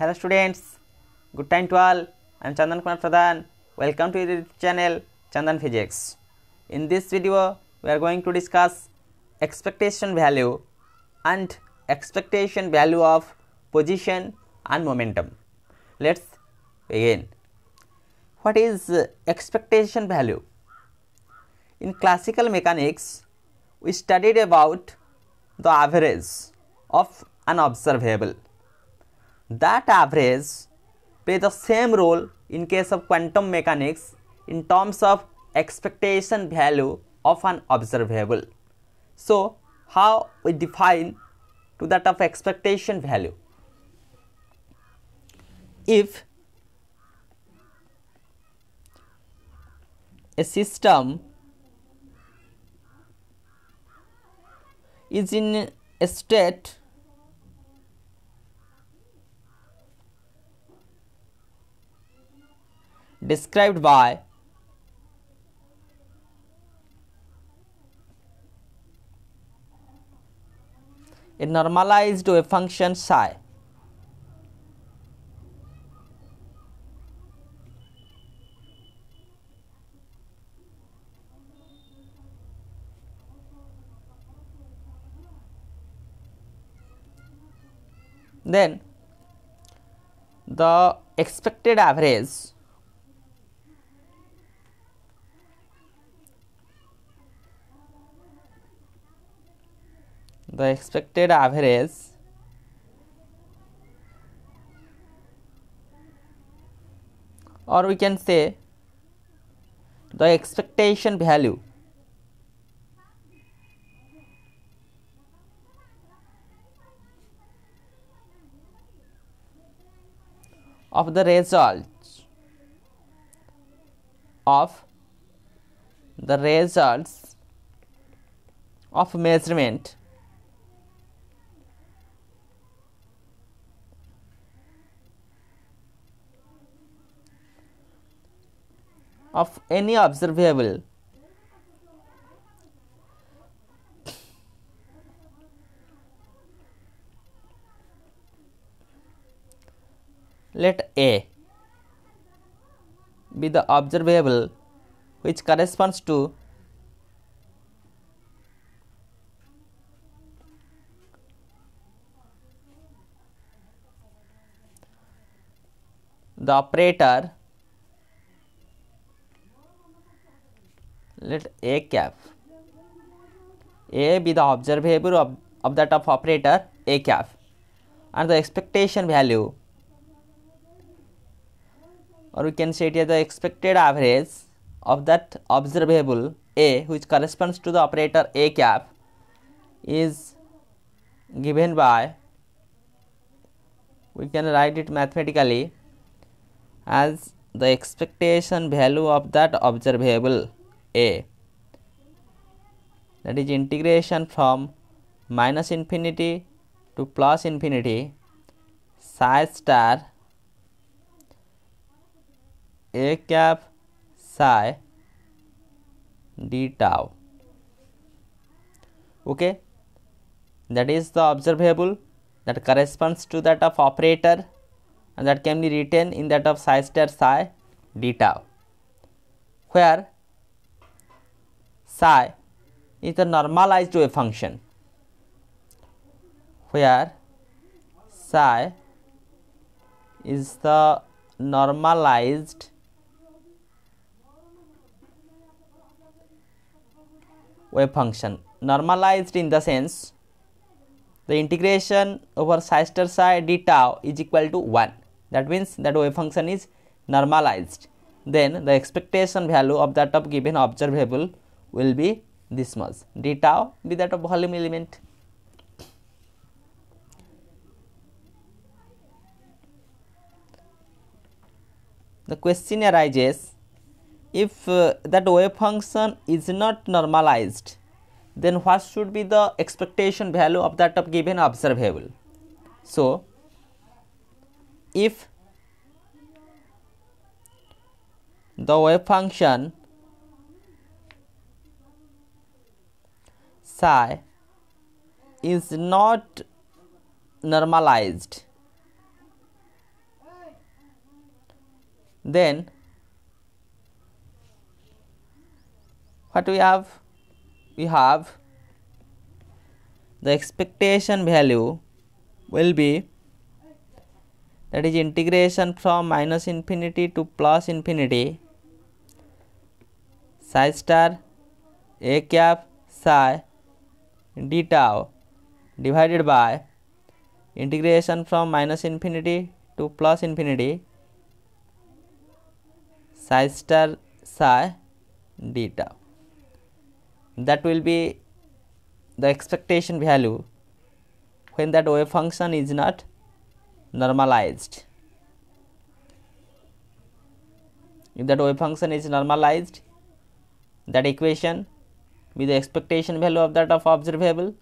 Hello students, good time to all. I am Chandan Kumar Pradhan. Welcome to your channel Chandan Physics. In this video, we are going to discuss expectation value and expectation value of position and momentum. Let's begin. What is expectation value? In classical mechanics, we studied about the average of an observable. That average play the same role in case of quantum mechanics in terms of expectation value of an observable. So, how we define to that of expectation value? If a system is in a state described by a normalized wave function psi. Then the expected average the expected average or we can say the expectation value. Of the results of the results of measurement of any observable. Let A be the observable which corresponds to the operator let A cap A be the observable of the tough operator A cap and the expectation value or we can set the expected average of that observable A which corresponds to the operator A cap is given by we can write it mathematically as the expectation value of that observable A that is integration from minus infinity to plus infinity psi star a cap psi d tau okay that is the observable that corresponds to that of operator and that can be written in that of psi star psi d tau where psi is the normalized wave function where psi is the normalized wave function. Normalized in the sense the integration over psi star psi d tau is equal to 1 that means that wave function is normalized. Then the expectation value of that of given observable will be this much. D tau be that of volume element. The question arises if uh, that wave function is not normalized then what should be the expectation value of that of given observable? So if the wave function psi is not normalized. Then what we have? We have the expectation value will be that is integration from minus infinity to plus infinity. Psi star a cap psi d tau divided by integration from minus infinity to plus infinity psi star psi d tau that will be the expectation value when that wave function is not normalized. If that wave function is normalized, that equation with the expectation value of that of observable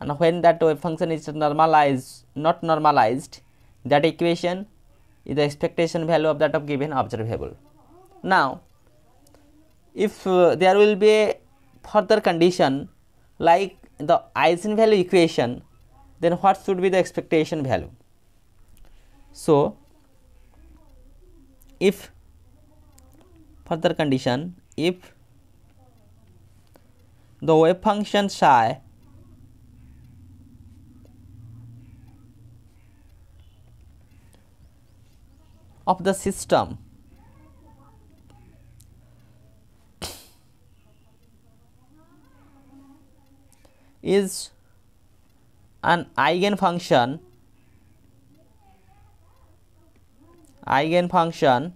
and when that wave function is normalized not normalized that equation is the expectation value of that of given observable. Now, if uh, there will be a further condition like the eigenvalue equation then what should be the expectation value so if further condition if the wave function psi of the system. Is an eigenfunction eigenfunction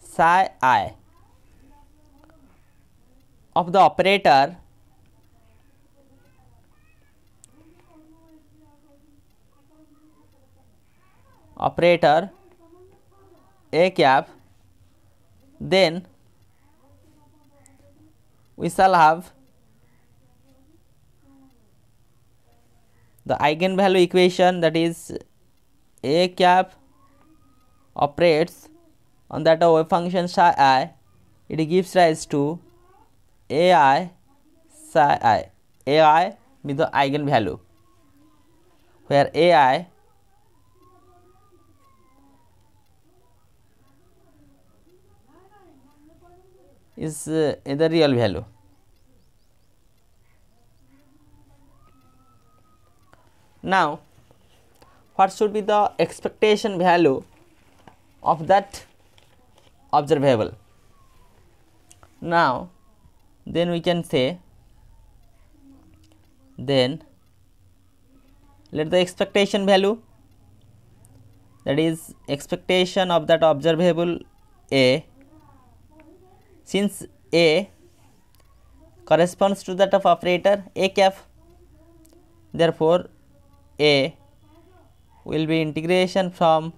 psi i of the operator operator a cap then we shall have the eigenvalue equation that is a cap operates on that wave function psi i. It gives rise to a i psi i a i with eigen value where A I is is real value now what should be the expectation value of that observable now then we can say then let the expectation value that is expectation of that observable A since A corresponds to that of operator A cap therefore a will be integration from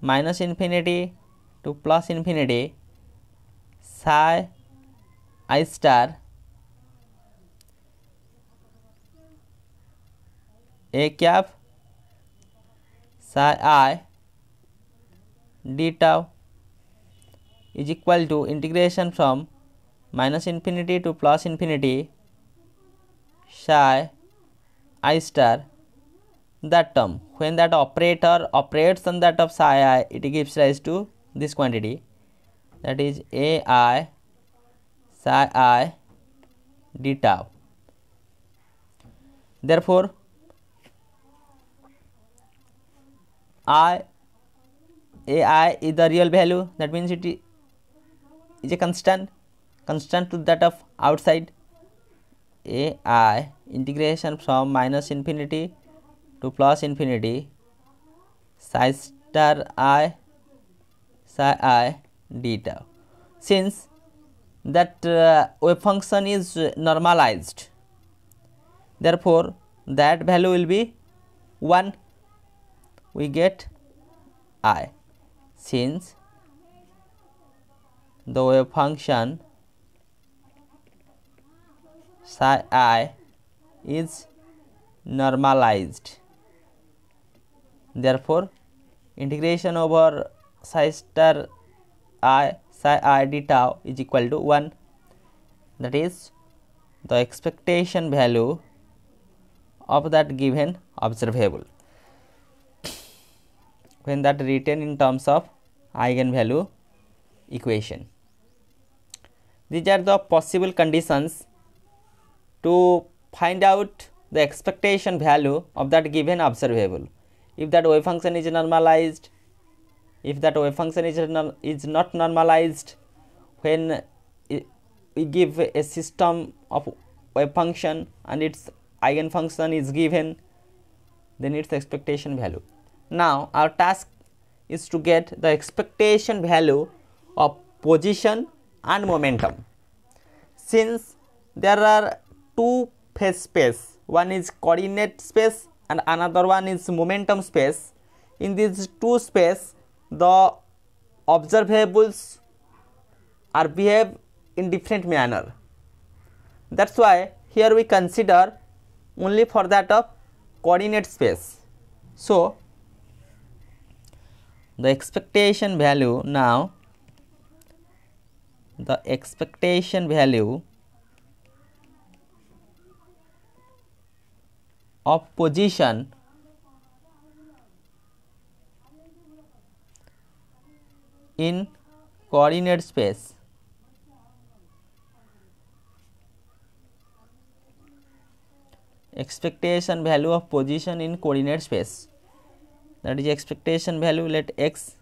minus infinity to plus infinity psi i star a cap psi i d tau is equal to integration from minus infinity to plus infinity psi i star. That term. When that operator operates on that of psi i it gives rise to this quantity. That is a i psi i d tau therefore i a i is the real value that means it is a constant constant to that of outside a i integration from minus infinity to plus infinity psi star i psi i d tau since that uh, wave function is normalized. Therefore that value will be 1 we get i. Since the wave function psi i is normalized. Therefore integration over psi star i psi i d tau is equal to 1 that is the expectation value of that given observable when that written in terms of eigenvalue equation. These are the possible conditions to find out the expectation value of that given observable. If that wave function is normalized, if that wave function is, is not normalized, when we give a system of wave function and its eigenfunction is given, then its expectation value. Now our task is to get the expectation value of position and momentum. Since there are two phase space, one is coordinate space and another one is momentum space. In these two space, the observables are behave in different manner. That's why here we consider only for that of coordinate space. So, the expectation value now the expectation value of position in coordinate space expectation value of position in coordinate space that is expectation value let x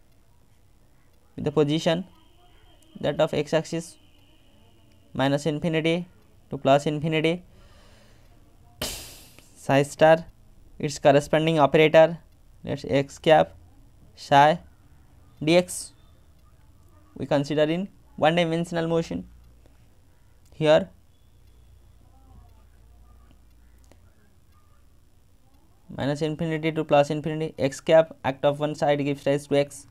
with the position that of x axis minus infinity to plus infinity psi star its corresponding operator let's x cap psi dx we consider in one dimensional motion. Here minus infinity to plus infinity x cap act of one side gives rise to x.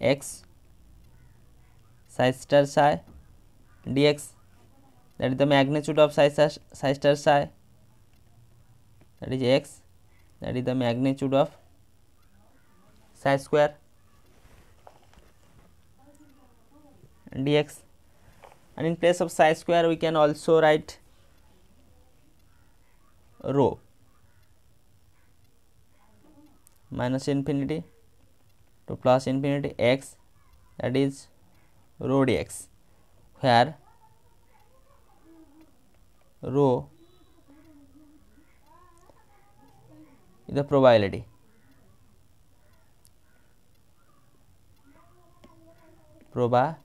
X psi star psi dx that is the magnitude of psi star psi star psi that is x that is the magnitude of psi square dx. And in place of psi square we can also write rho minus infinity to plus infinity x that is rho dx where rho is the probability. Probability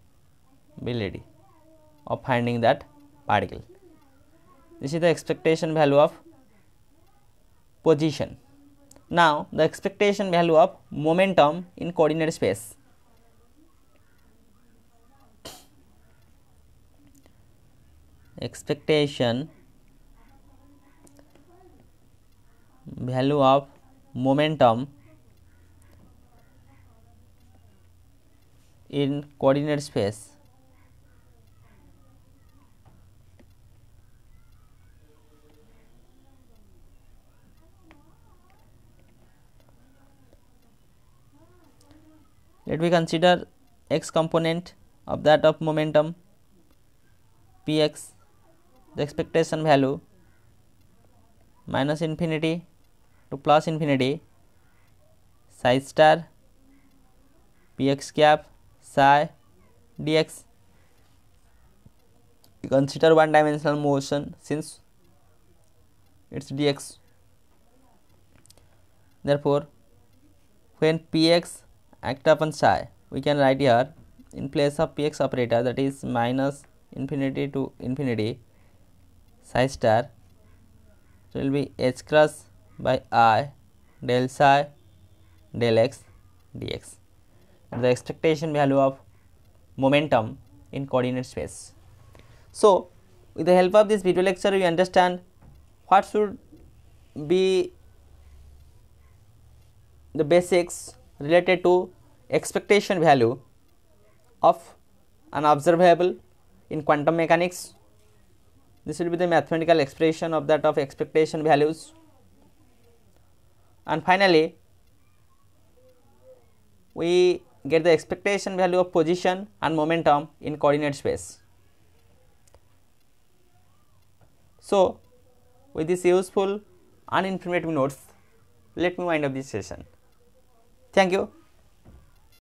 of finding that particle. This is the expectation value of position. Now the expectation value of momentum in coordinate space. Expectation value of momentum in coordinate space let me consider x component of that of momentum px the expectation value minus infinity to plus infinity psi star px cap psi dx. You consider one dimensional motion since it's dx. Therefore when px act upon psi we can write here in place of px operator that is minus infinity to infinity psi star it will be h cross by i del psi del x dx the expectation value of momentum in coordinate space. So, with the help of this video lecture we understand what should be the basics related to expectation value of an observable in quantum mechanics this will be the mathematical expression of that of expectation values and finally we get the expectation value of position and momentum in coordinate space. So, with this useful and informative notes, let me wind up this session. Thank you.